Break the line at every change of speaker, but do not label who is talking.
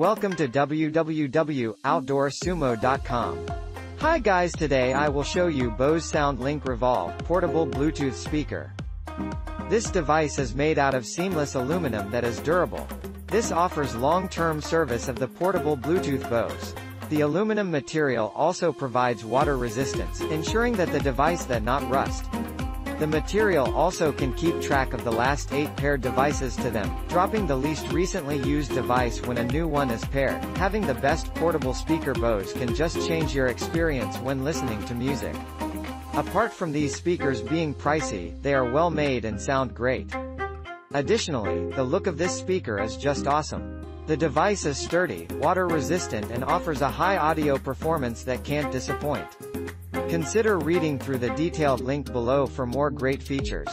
Welcome to www.outdoorsumo.com. Hi guys today I will show you Bose SoundLink Revolve portable Bluetooth speaker. This device is made out of seamless aluminum that is durable. This offers long-term service of the portable Bluetooth Bose. The aluminum material also provides water resistance, ensuring that the device that not rust. The material also can keep track of the last 8 paired devices to them, dropping the least recently used device when a new one is paired. Having the best portable speaker Bose can just change your experience when listening to music. Apart from these speakers being pricey, they are well made and sound great. Additionally, the look of this speaker is just awesome. The device is sturdy, water resistant and offers a high audio performance that can't disappoint. Consider reading through the detailed link below for more great features.